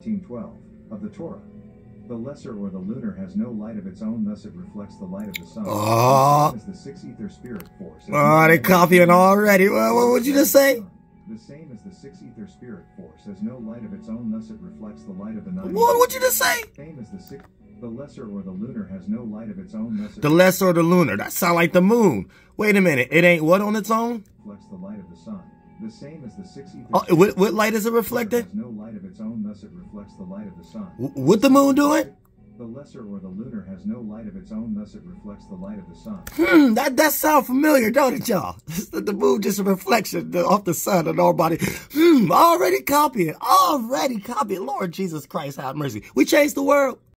1912 of the Torah. The lesser or the lunar has no light of its own, thus it reflects the light of the sun. Oh. The same as the six ether spirit force. Ah, oh, they're copying already. What, what would you just say? The same as the six ether spirit force has no light of its own, thus it reflects the light of the nine. What would you just say? Same as the six. The lesser or the lunar has no light of its own, thus it The lesser or the lunar. That sound like the moon. Wait a minute. It ain't what on its own? reflects the light of the sun. The same as the six ether. Oh, what, what light is it reflecting? No reflects the light of the sun. What the moon doing? The lesser or the lunar has no light of its own, thus it reflects the light of the sun. Hmm, that, that sound familiar, don't it, y'all? the moon just a reflection off the sun of nobody. Hmm, already copying. Already copying. Lord Jesus Christ, have mercy. We changed the world.